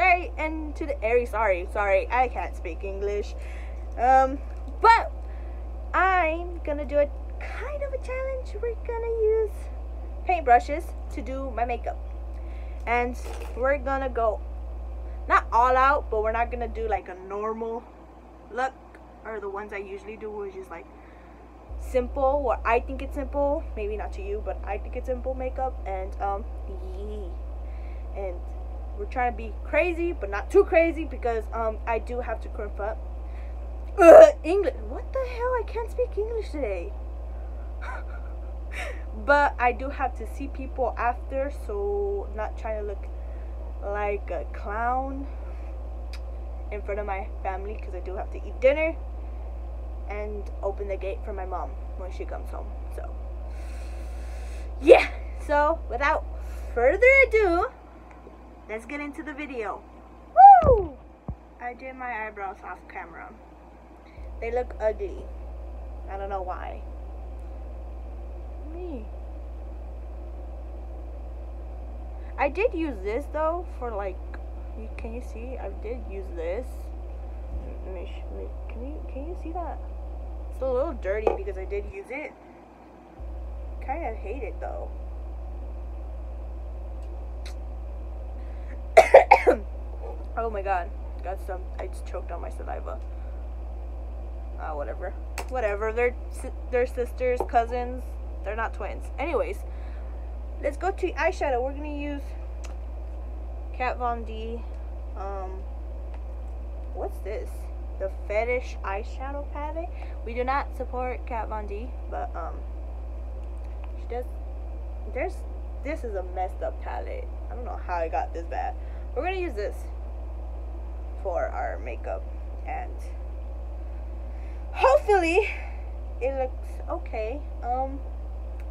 sorry, and to the Aries, sorry, sorry, I can't speak English. Um, but I'm gonna do a kind of a challenge. We're gonna use paintbrushes to do my makeup. And we're gonna go not all out, but we're not gonna do like a normal look or the ones I usually do, which is like simple or I think it's simple. Maybe not to you, but I think it's simple makeup. And um, yee. and we're trying to be crazy, but not too crazy because um, I do have to crimp up. Ugh, English. What the hell? I can't speak English today. but I do have to see people after, so not trying to look like a clown in front of my family because I do have to eat dinner and open the gate for my mom when she comes home. So, yeah. So, without further ado, let's get into the video. Woo! I did my eyebrows off camera. They look ugly. I don't know why. Me. I did use this though for like. Can you see? I did use this. Can you can you see that? It's a little dirty because I did use it. Kind of hate it though. oh my god, got some. I just choked on my saliva. Ah, whatever. Whatever. They're they're sisters, cousins. They're not twins. Anyways, let's go to eyeshadow. We're gonna use Kat Von D. Um, what's this? The Fetish eyeshadow palette. We do not support Kat Von D, but um, she does. There's this is a messed up palette. I don't know how I got this bad. We're gonna use this for our makeup and hopefully it looks okay. Um,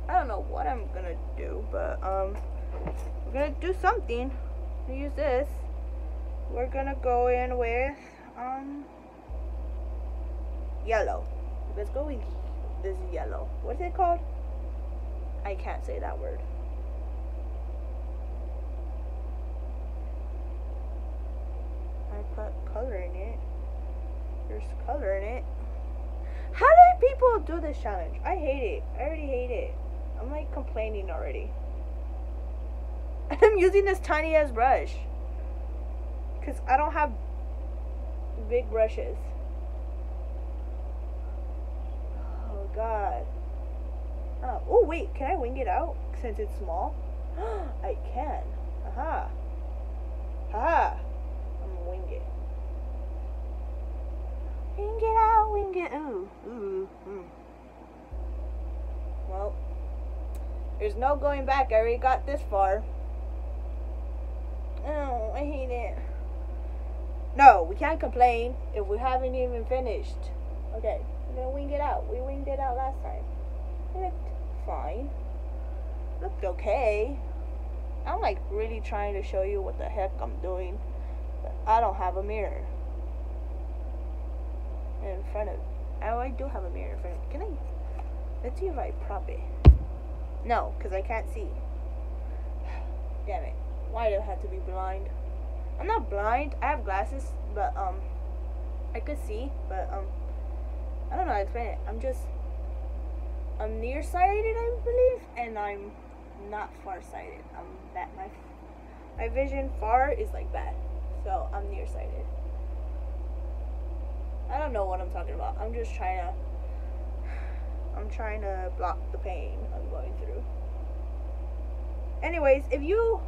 I don't know what I'm gonna do, but um, we're gonna do something. We use this. We're gonna go in with um yellow. Let's go with this yellow. What is it called? I can't say that word. I put color in it. There's color in it. How do people do this challenge? I hate it. I already hate it. I'm like complaining already. I'm using this tiny ass brush. Because I don't have big brushes. Oh god. Oh, oh wait, can I wing it out since it's small? I can. Aha. Aha. I'm gonna wing it. Wing it out, wing it. Ooh, ooh. Well, there's no going back. I already got this far. Oh, I hate it. No, we can't complain if we haven't even finished. Okay, we're gonna wing it out. We winged it out last time. It looked fine. Looked okay. I'm like really trying to show you what the heck I'm doing. But I don't have a mirror in front of. Oh, I do have a mirror in front of. Can I? Let's see if I prop it. No, because I can't see. Damn it. Why do I have to be blind? I'm not blind. I have glasses, but um, I could see, but um, I don't know how to explain it. I'm just, I'm nearsighted, I believe, and I'm not farsighted. I'm that my my vision far is like bad, so I'm nearsighted. I don't know what I'm talking about. I'm just trying to. I'm trying to block the pain I'm going through. Anyways, if you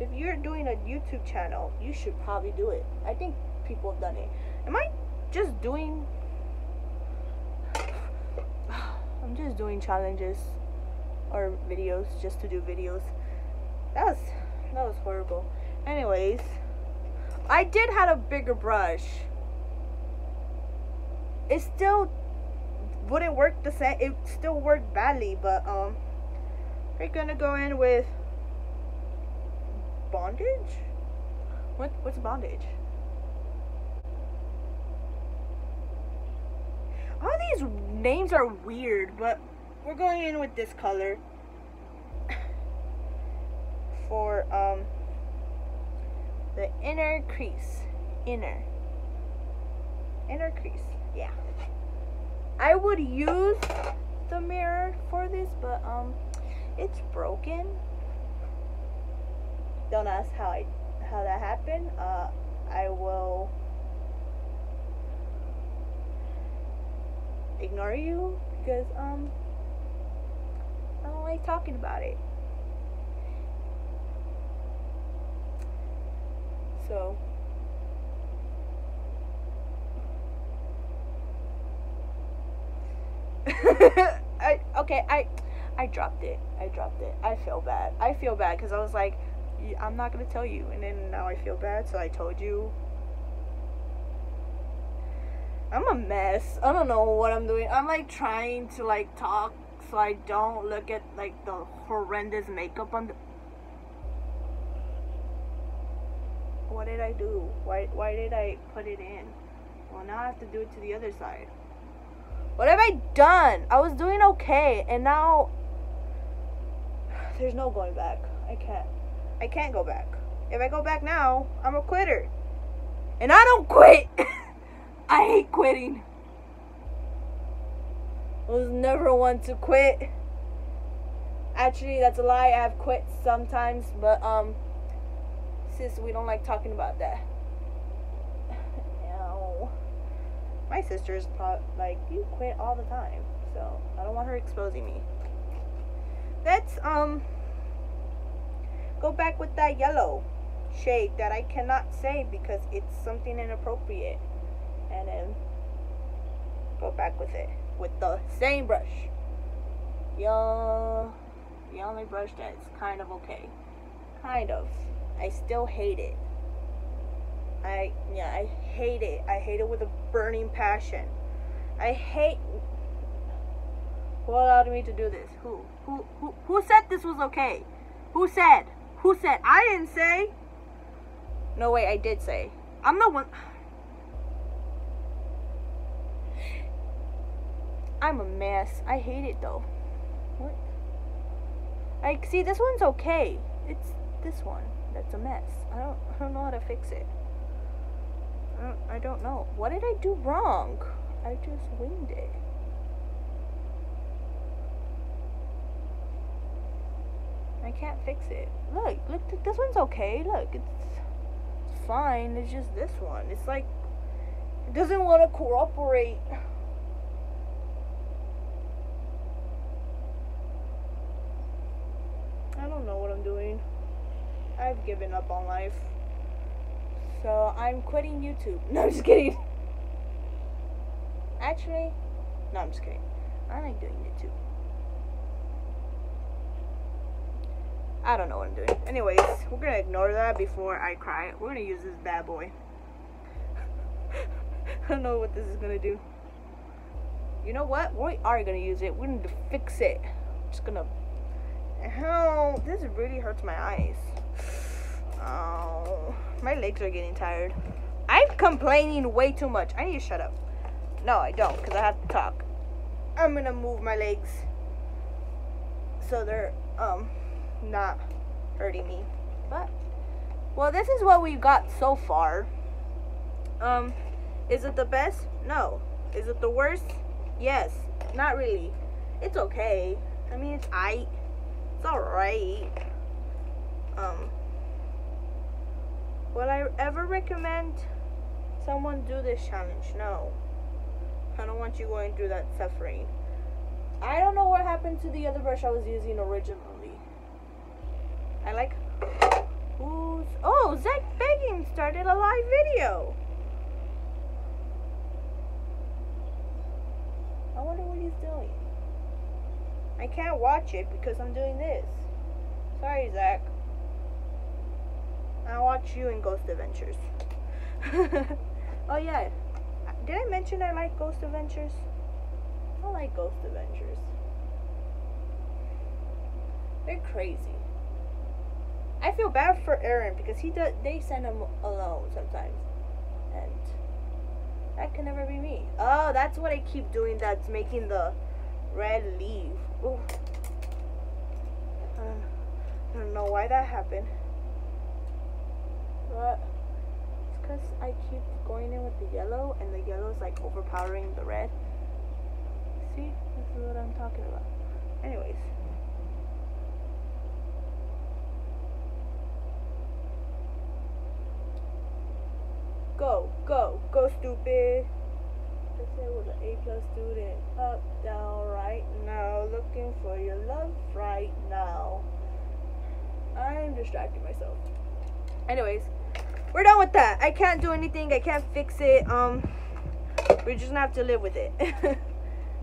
if you're doing a YouTube channel, you should probably do it. I think people have done it. Am I just doing I'm just doing challenges or videos just to do videos. That was that was horrible. Anyways, I did have a bigger brush. It still wouldn't work the same. It still worked badly, but um, we're gonna go in with bondage. What what's bondage? All these names are weird, but we're going in with this color for um the inner crease. Inner. Inner crease. Yeah. I would use the mirror for this, but um it's broken. Don't ask how I how that happened. Uh I will ignore you because um don't like talking about it. So I okay, I I dropped it. I dropped it. I feel bad. I feel bad because I was like, I'm not gonna tell you, and then now I feel bad, so I told you. I'm a mess. I don't know what I'm doing. I'm like trying to like talk so I don't look at like the horrendous makeup on the. What did I do? Why why did I put it in? Well, now I have to do it to the other side. What have I done? I was doing okay, and now there's no going back. I can't. I can't go back. If I go back now, I'm a quitter. And I don't quit. I hate quitting. Was never one to quit. Actually, that's a lie. I have quit sometimes, but um, sis, we don't like talking about that. no. My sister's pro- like, you quit all the time, so I don't want her exposing me. Let's um go back with that yellow shade that I cannot say because it's something inappropriate and then go back with it with the same brush. Yeah, the only brush that's kind of okay. Kind of. I still hate it. I yeah, I hate it. I hate it with a burning passion. I hate who allowed me to do this? Who? Who who who said this was okay? Who said? Who said? I didn't say. No wait, I did say. I'm the one I'm a mess. I hate it though. What? Like, see, this one's okay. It's this one that's a mess. I don't, I don't know how to fix it. I don't, I don't know. What did I do wrong? I just winged it. I can't fix it. Look, look, this one's okay. Look, it's, it's fine. It's just this one. It's like, it doesn't want to cooperate. I don't know what I'm doing. I've given up on life. So I'm quitting YouTube. No, I'm just kidding. Actually, no, I'm just kidding. I like doing YouTube. I don't know what I'm doing. Anyways, we're gonna ignore that before I cry. We're gonna use this bad boy. I don't know what this is gonna do. You know what? We are gonna use it. We're gonna fix it. I'm Just gonna Hell, this really hurts my eyes. Oh, my legs are getting tired. I'm complaining way too much. I need to shut up. No, I don't, because I have to talk. I'm gonna move my legs so they're um not hurting me. But well, this is what we've got so far. Um, is it the best? No. Is it the worst? Yes. Not really. It's okay. I mean, it's I. It's alright. Um, would I ever recommend someone do this challenge? No. I don't want you going through that suffering. I don't know what happened to the other brush I was using originally. I like. Who's. Oh, Zak Bagans started a live video. I wonder what he's doing. I can't watch it because I'm doing this. Sorry, Zak. I'll watch you in Ghost Adventures. oh, yeah. Did I mention I like Ghost Adventures? I like Ghost Adventures. They're crazy. I feel bad for Aaron because he does. They send him alone sometimes, and That can never be me. Oh, that's what I keep doing that's making the red leave. Ooh. Uh, I don't, I don't know why that happened. But it's because I keep going in with the yellow and the yellow is like overpowering the red. See? This is what I'm talking about. Anyways. Go, go, go, stupid. I said was an A plus student. Up, down, right now. Looking for your love right now. I'm distracting myself. Anyways, we're done with that. I can't do anything. I can't fix it. Um, we're just gonna have to live with it.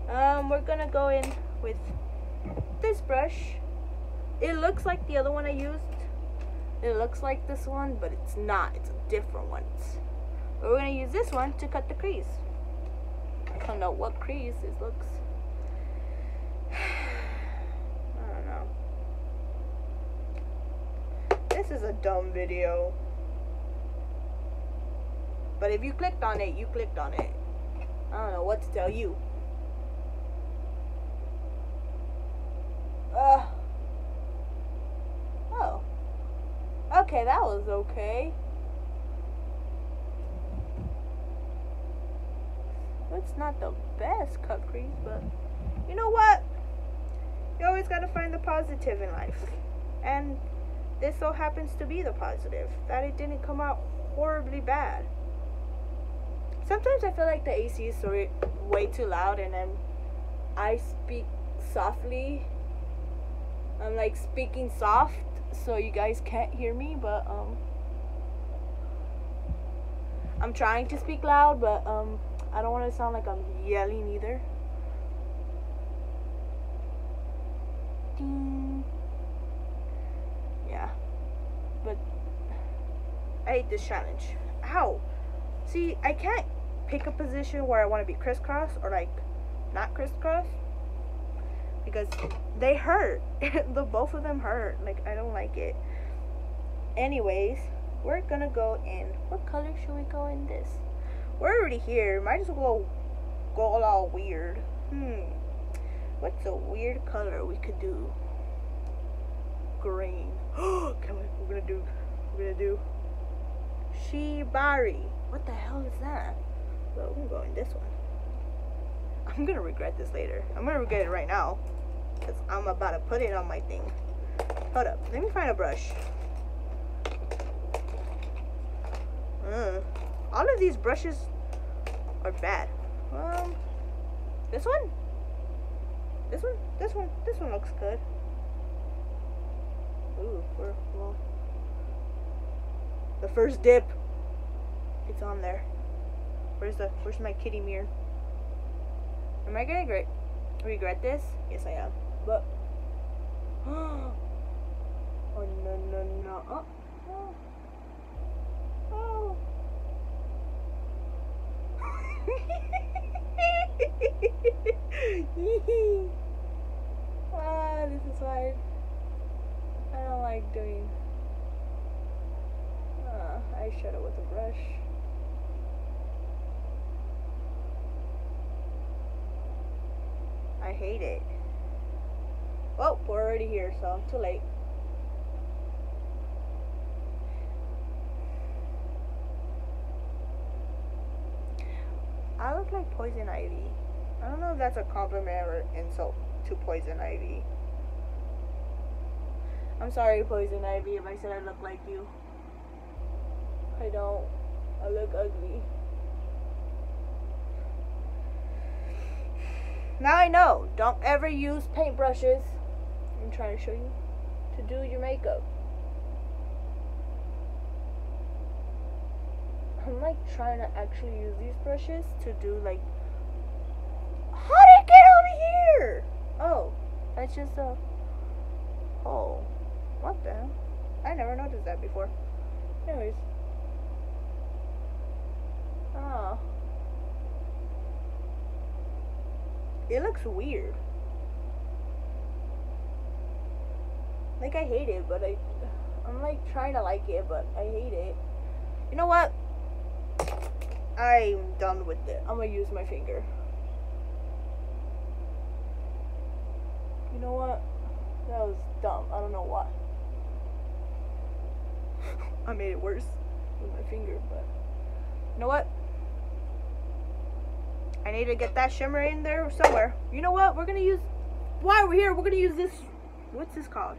um, we're gonna go in with this brush. It looks like the other one I used. It looks like this one, but it's not. It's a different one. We're gonna use this one to cut the crease. I don't know what crease it looks. I don't know. This is a dumb video. But if you clicked on it, you clicked on it. I don't know what to tell you. Uh. Oh. Okay, that was okay. It's not the best cut crease, but you know what? You always gotta find the positive in life. And this so happens to be the positive. That it didn't come out horribly bad. Sometimes I feel like the AC is so way too loud and then I speak softly. I'm like speaking soft so you guys can't hear me, but um I'm trying to speak loud, but um I don't want to sound like I'm yelling either. Ding. Yeah. But I hate this challenge. Ow. See, I can't pick a position where I want to be crisscross or like not crisscross because they hurt. the both of them hurt. Like I don't like it. Anyways, we're gonna go in. What color should we go in this? We're already here. Might as well go all weird. Hmm. What's a weird color we could do? Green. Come on, we're gonna do. We're gonna do. Shibari. What the hell is that? So I'm going this one. I'm gonna regret this later. I'm gonna regret it right now. Because I'm about to put it on my thing. Hold up. Let me find a brush. Mm. All of these brushes are bad. Um, this one? This one? This one? This one looks good. Ooh, we're, well, the first dip. It's on there. Where's the, where's my kitty mirror? Am I gonna regret, regret this? Yes, I am. But, oh no, no, no. Oh, oh. ah, this is hard. I don't like doing uh, eyeshadow with a brush. Hate it. Well, we're already here, so too late. I look like Poison Ivy. I don't know if that's a compliment or insult to Poison Ivy. I'm sorry, Poison Ivy, if I said I look like you. I don't. I look ugly. Now I know. Don't ever use paintbrushes. I'm trying to show you to do your makeup. I'm like trying to actually use these brushes to do like How did it get over here? Oh, that's just a hole. What the hell? I never noticed that before. Anyways. Oh. It looks weird. Like I hate it, but I I'm like trying to like it, but I hate it. You know what? I'm done with it. I'm gonna use my finger. You know what? That was dumb. I don't know why. I made it worse with my finger, but you know what? I need to get that shimmer in there somewhere. You know what? We're gonna use while we're here, we're gonna use this what's this called?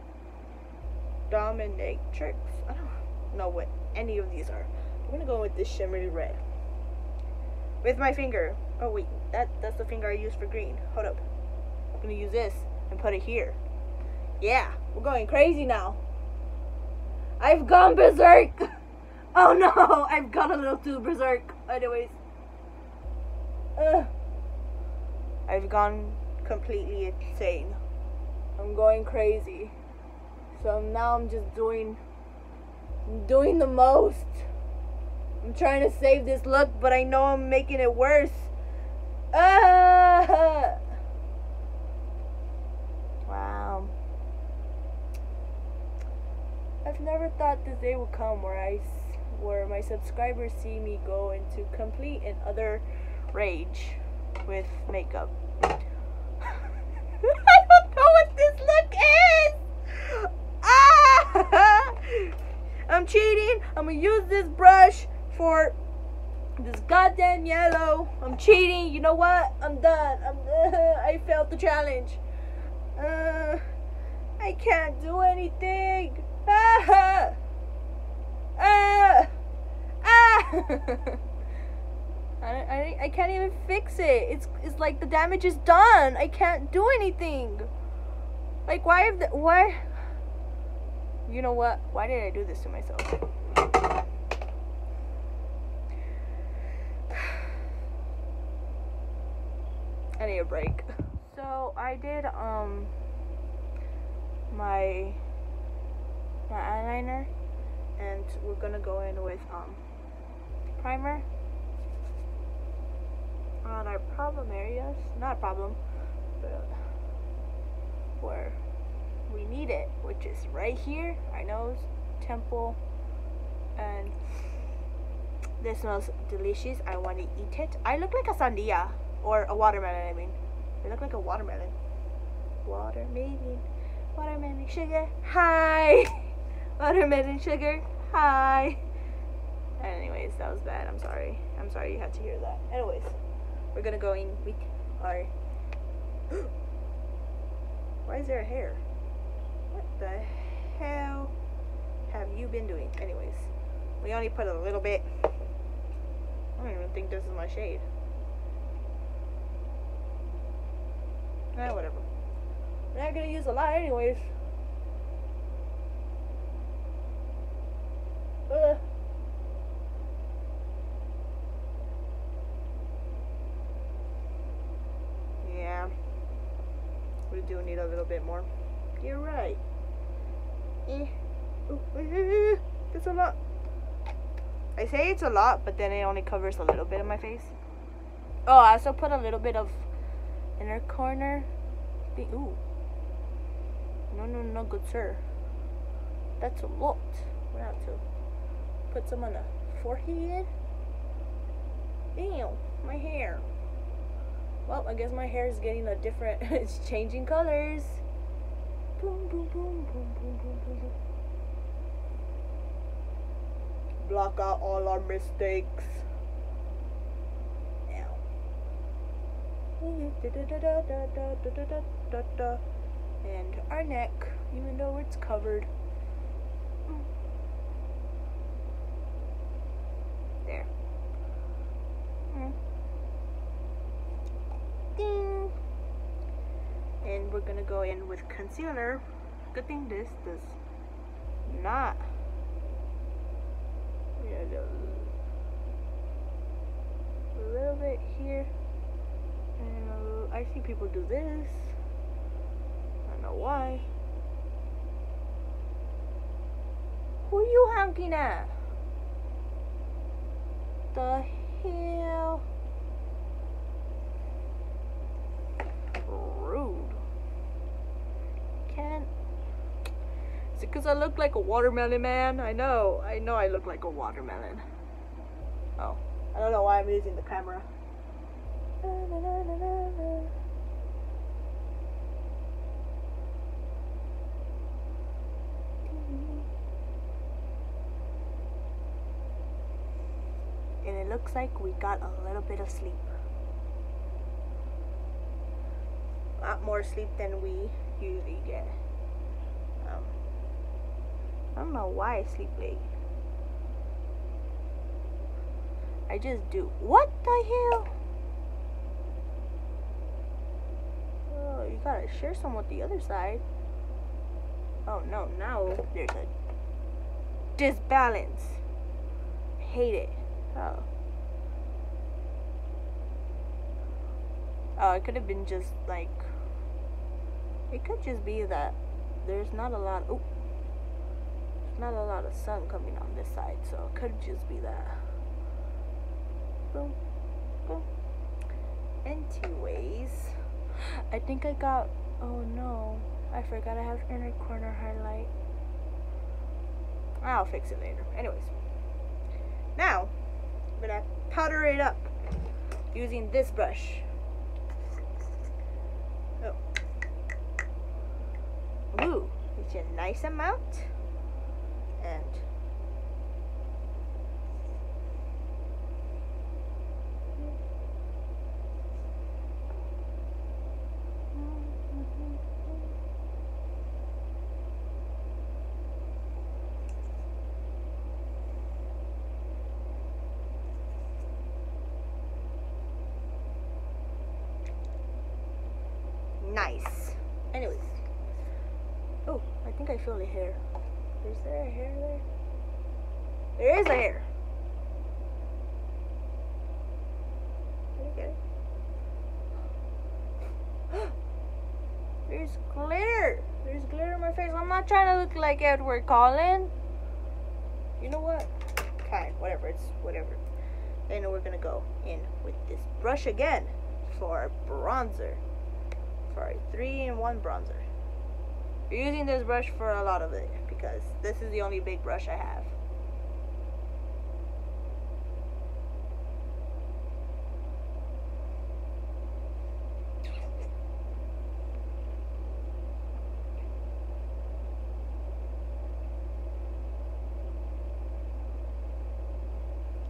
Dominatrix. I don't know what any of these are. I'm gonna go with this shimmery red. With my finger. Oh wait, that that's the finger I use for green. Hold up. I'm gonna use this and put it here. Yeah, we're going crazy now. I've gone berserk. Oh no, I've gone a little too berserk. Anyways. Uh, I've gone completely insane. I'm going crazy. So now I'm just doing I'm doing the most. I'm trying to save this look, but I know I'm making it worse. Ah! Wow. I've never thought this day would come where I where my subscribers see me go into complete and utter rage with makeup. I don't know what this look is! Ah! I'm cheating. I'm gonna use this brush for this goddamn yellow. I'm cheating. You know what? I'm done. I'm. Uh, I failed the challenge. Uh, I can't do anything. Ah! Ah! Ah! I, I, I can't even fix it. It's it's like the damage is done. I can't do anything. Like why have the why? You know what? Why did I do this to myself? I need a break. So I did um my my eyeliner and we're gonna go in with um primer on our problem areas not a problem but where we need it which is right here our nose temple and this smells delicious. I want to eat it. I look like a sandia or a watermelon I mean. I look like a watermelon. Watermelon watermelon sugar hi! Watermelon sugar hi! Anyways that was bad. I'm sorry. I'm sorry you had to hear that. Anyways we're gonna go in with our why is there a hair? What the hell have you been doing? Anyways we only put a little bit. I don't even think this is my shade. Eh, whatever. We're not gonna use a lot anyways Uh. Yeah. We do need a little bit more. You're right. Eh. Ooh, eh, It's a lot. I say it's a lot, but then it only covers a little bit of my face. Oh, I also put a little bit of inner corner. Ooh. No, no, no, good sir. That's a lot. We have to put some on the forehead. Damn, my hair. Well, I guess my hair is getting a different, it's changing colors. Boom, boom, boom, boom, boom, boom, boom. Block out all our mistakes. Now. And our neck, even though it's covered. There. Mm. Ding. And we're gonna go in with concealer. Good thing this does not. A little bit here. And I see people do this. I don't know why. Who are you honking at? The hell? Rude. Can't. Is it because I look like a watermelon man? I know. I know I look like a watermelon. Oh. I don't know why I'm using the camera. And it looks like we got a little bit of sleep. A lot more sleep than we usually get. Don't know why I sleep late. I just do. What the hell? Oh, you gotta share some with the other side. Oh no, now there's a disbalance. Hate it. Oh. Oh, it could have been just like. It could just be that there's not a lot. Oh, not a lot of sun coming on this side, so it could just be that. Boom, boom. Anyways, I think I got. Oh no, I forgot I have inner corner highlight. I'll fix it later. Anyways, now I'm gonna powder it up using this brush. Oh. Ooh, it's a nice amount. Nice. Anyways. Oh, I think I feel the hair. Is there a hair there? There is a hair. Did? There's glitter. There's glitter on my face. I'm not trying to look like Edward Cullen. You know what? Fine, whatever. It's whatever. And we're gonna go in with this brush again for bronzer. For a three-in-one bronzer. We're using this brush for a lot of it because this is the only big brush I have.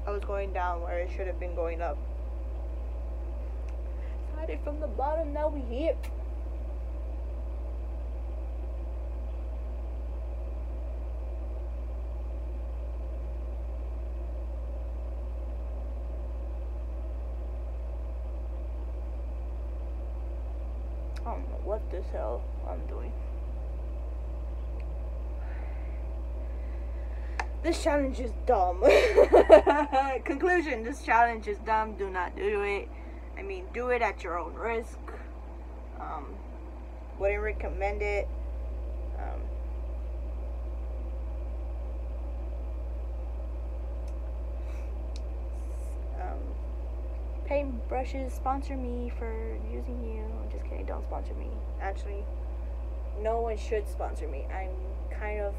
I was going down where it should have been going up. Started from the bottom, now we here. I don't hell I'm doing. This challenge is dumb. Conclusion, this challenge is dumb. Do not do it. I mean, do it at your own risk. Um, wouldn't recommend it. Um, um, paint brushes sponsor me for using you. I'm just kidding. Don't sponsor me. Actually, no one should sponsor me. I'm kind of.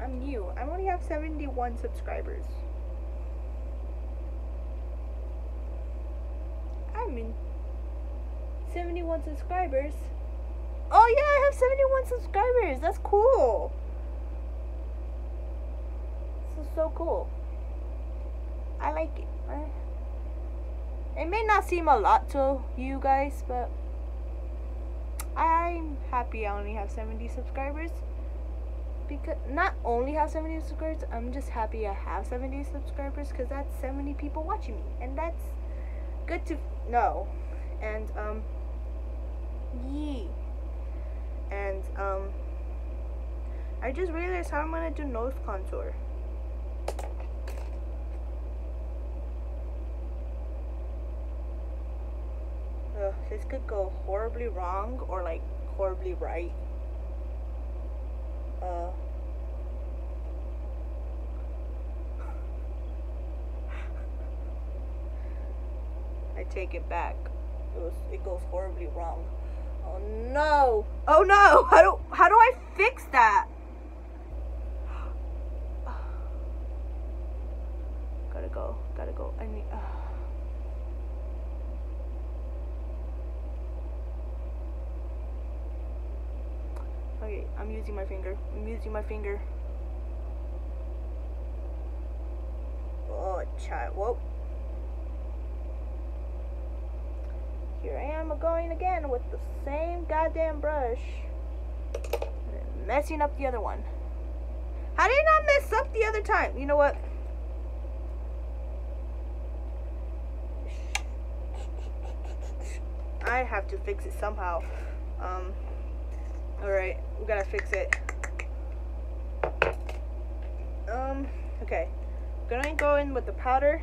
I'm new. I only have 71 subscribers. I mean, 71 subscribers. Oh yeah, I have 71 subscribers. That's cool. This is so cool. I like it. It may not seem a lot to you guys, but I'm happy I only have 70 subscribers. Because not only have 70 subscribers, I'm just happy I have 70 subscribers because that's 70 people watching me, and that's good to know. And um, yee. And um, I just realized how I'm gonna do nose contour. This could go horribly wrong or like horribly right. Uh, I take it back. It, was, it goes horribly wrong. Oh no! Oh no! How do how do I fix that? Gotta go. Gotta go. I need. Uh. Okay, I'm using my finger. I'm using my finger. Oh, child. Whoa. Here I am going again with the same goddamn brush. Messing up the other one. How did I mess up the other time? You know what? I have to fix it somehow. Um, alright, we gotta fix it. Um, okay. I'm gonna go in with the powder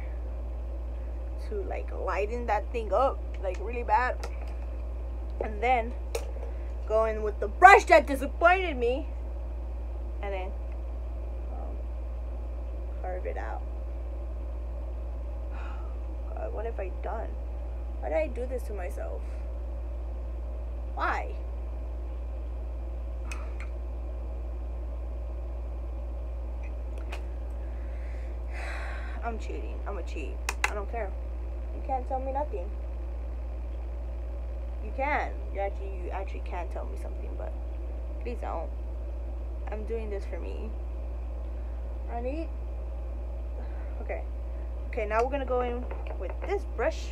to like lighten that thing up like really bad. And then go in with the brush that disappointed me. And then um, carve it out. God, what have I done? Why did I do this to myself? Why? I'm cheating. I'm a cheat. I don't care. You can't tell me nothing. You can. You actually, you actually can tell me something, but please don't. I'm doing this for me. I need. Okay. Okay, now we're gonna go in with this brush.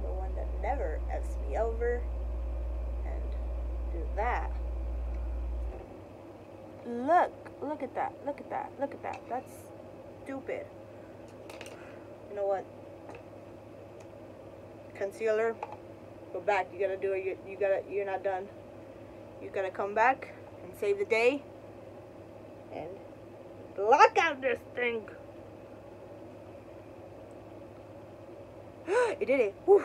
The one that never F's me over. And do that. Look, look at that, look at that, look at that. That's stupid. You know what? Concealer, go back. You gotta do it. You, you gotta. You're not done. You gotta come back and save the day and block out this thing. it did it. Whew.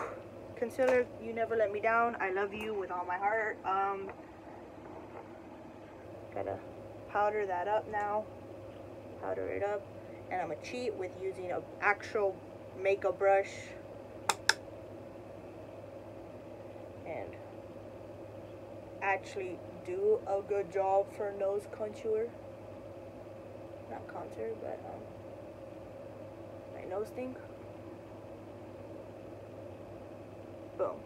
Concealer, you never let me down. I love you with all my heart. Um, gotta powder that up now. Powder it up. And I'm gonna cheat with using an actual makeup brush. And actually do a good job for nose contour. Not contour, but um, my nose thing. Boom.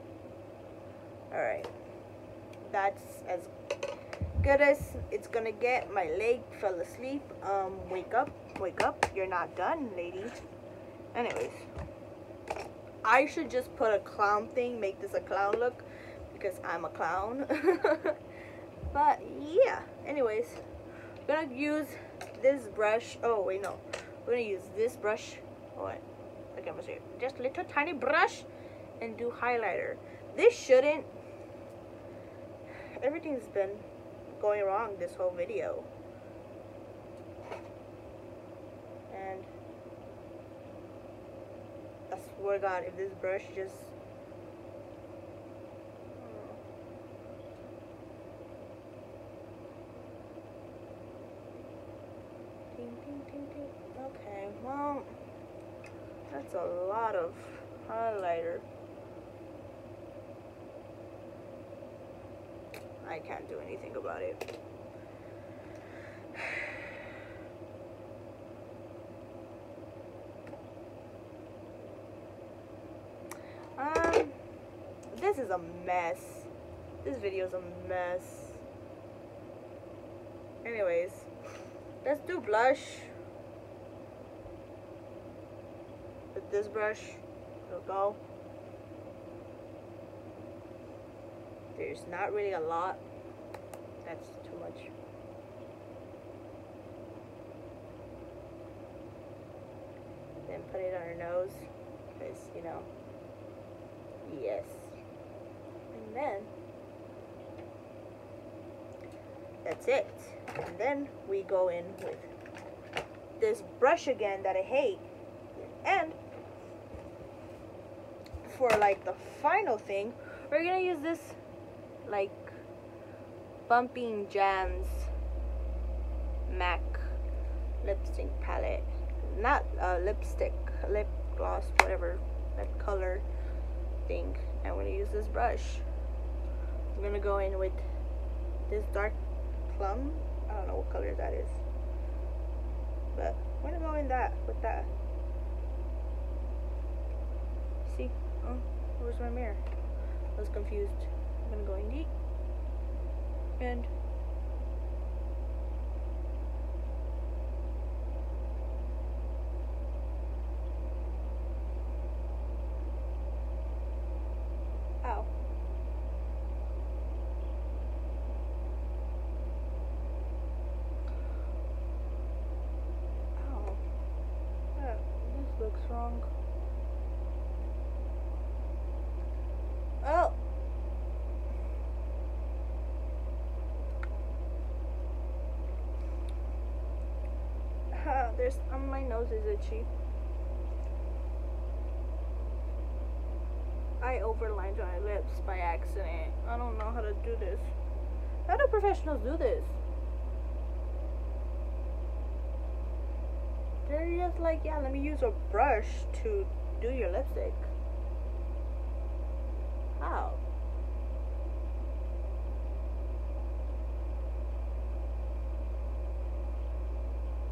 Alright. That's as good as it's gonna get. My leg fell asleep. Um, wake up. Wake up. You're not done, lady. Anyways. I should just put a clown thing, make this a clown look. Because I'm a clown. but, yeah. Anyways. I'm gonna use this brush. Oh, wait, no. We're gonna use this brush. Oh. Okay, I'm gonna say Just little tiny brush and do highlighter. This shouldn't. Everything's been going wrong this whole video. And I swear God, if this brush just Okay, well, that's a lot of highlighter. I can't do anything about it. Um, this is a mess. This video is a mess. Anyways, let's do blush. With this brush, it'll go. There's not really a lot. That's too much. Then put it on her nose. Because, you know, yes. And then, that's it. And then we go in with this brush again that I hate. And for like the final thing, we're gonna use this like bumping jams MAC lipstick palette not uh, lipstick lip gloss whatever that color thing I'm gonna use this brush I'm gonna go in with this dark plum I don't know what color that is but I'm gonna go in that with that. See? Oh, where's my mirror? I was confused. I'm gonna go in deep and Ow. Ow. That, this looks wrong. Oh! Ah, there's um, my nose is itchy. I overlined my lips by accident. I don't know how to do this. How do professionals do this? They're just like, yeah, let me use a brush to do your lipstick. How?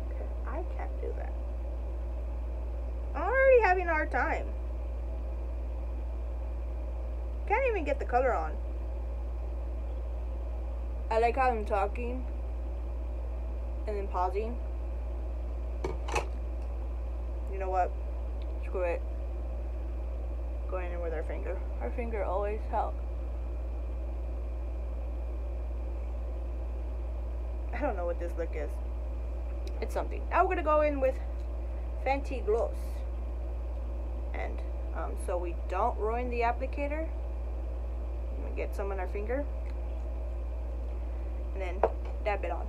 Okay, I can't do that. I'm already having a hard time. Can't even get the color on. I like how I'm talking and then pausing. You know what? Screw it. Going in with our finger. Our finger always helps. I don't know what this look is. It's something. Now we're gonna go in with Fenty Gloss. And um, so we don't ruin the applicator. Get some on our finger. And then dab it on.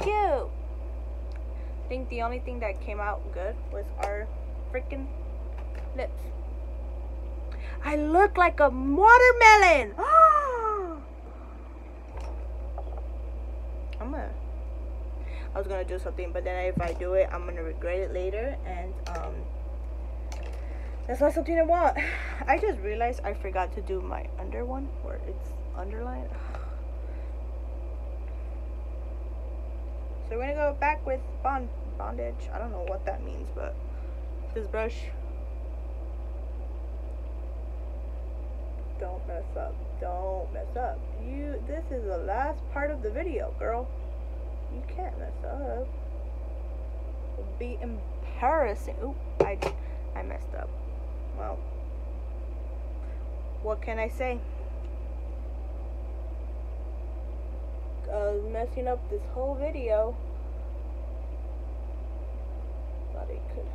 Cute. I think the only thing that came out good was our freaking lips. I look like a watermelon. Oh, I'm gonna. I was gonna do something, but then if I do it, I'm gonna regret it later, and um, that's not something I want. I just realized I forgot to do my under one, where it's underlined. So we're gonna go back with bond bondage. I don't know what that means, but this brush. Don't mess up. Don't mess up. You. This is the last part of the video, girl. You can't mess up. It'd be embarrassing. Ooh, I, I messed up. Well, what can I say? uh, messing up this whole video. Thought it could.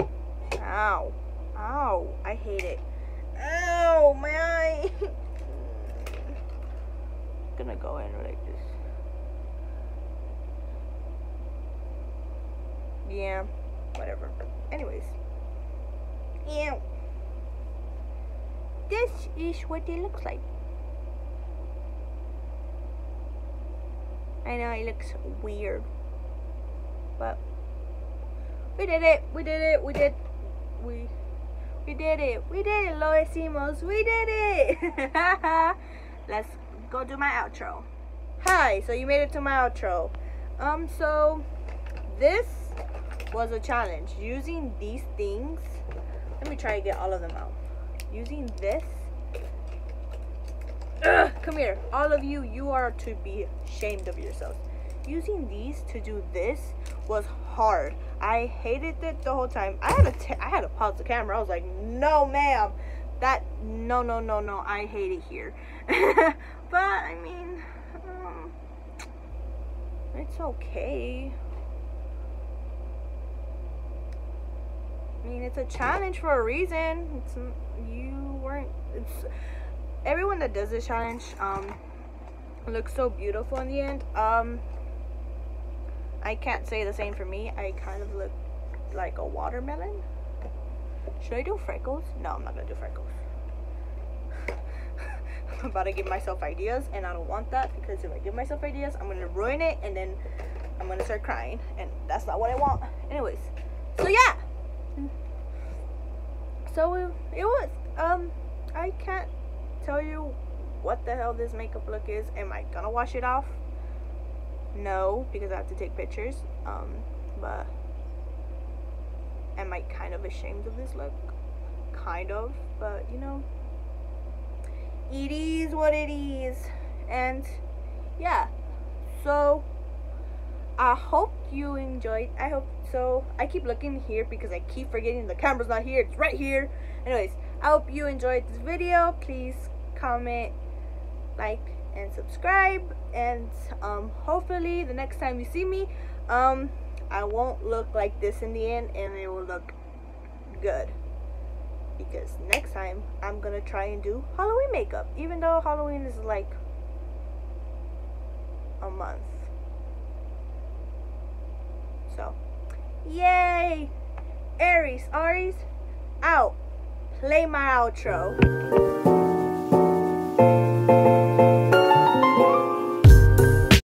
Uh. Ow. Ow. I hate it. Ow, my eye. Gonna go in like this. Yeah, whatever. Anyways. Yeah this is what it looks like. I know it looks weird, but we did it. We did it. We did. We we did it. We did it, Lo Hicimos. We did it. Let's go do my outro. Hi. So you made it to my outro. Um. So this was a challenge using these things. Let me try to get all of them out using this Ugh, come here all of you you are to be ashamed of yourselves using these to do this was hard i hated it the whole time i had to I had to pause the camera i was like no ma'am that no no no no i hate it here but i mean um, it's okay I mean, it's a challenge for a reason. It's you weren't. It's everyone that does this challenge um looks so beautiful in the end. Um, I can't say the same for me. I kind of look like a watermelon. Should I do freckles? No, I'm not gonna do freckles. I'm about to give myself ideas, and I don't want that because if I give myself ideas, I'm gonna ruin it, and then I'm gonna start crying, and that's not what I want. Anyways, so yeah. So it, was um I can't tell you what the hell this makeup look is. Am I gonna wash it off? No, because I have to take pictures. Um, but am I kind of ashamed of this look? Kind of, but you know, it is what it is. And yeah, so I hope you enjoyed. I hope so. I keep looking here because I keep forgetting the camera's not here. It's right here. Anyways, I hope you enjoyed this video. Please comment, like, and subscribe. And um, hopefully the next time you see me, um, I won't look like this in the end and it will look good because next time I'm gonna try and do Halloween makeup, even though Halloween is like a month. So, yay! Aries, Aries, out. Play my outro.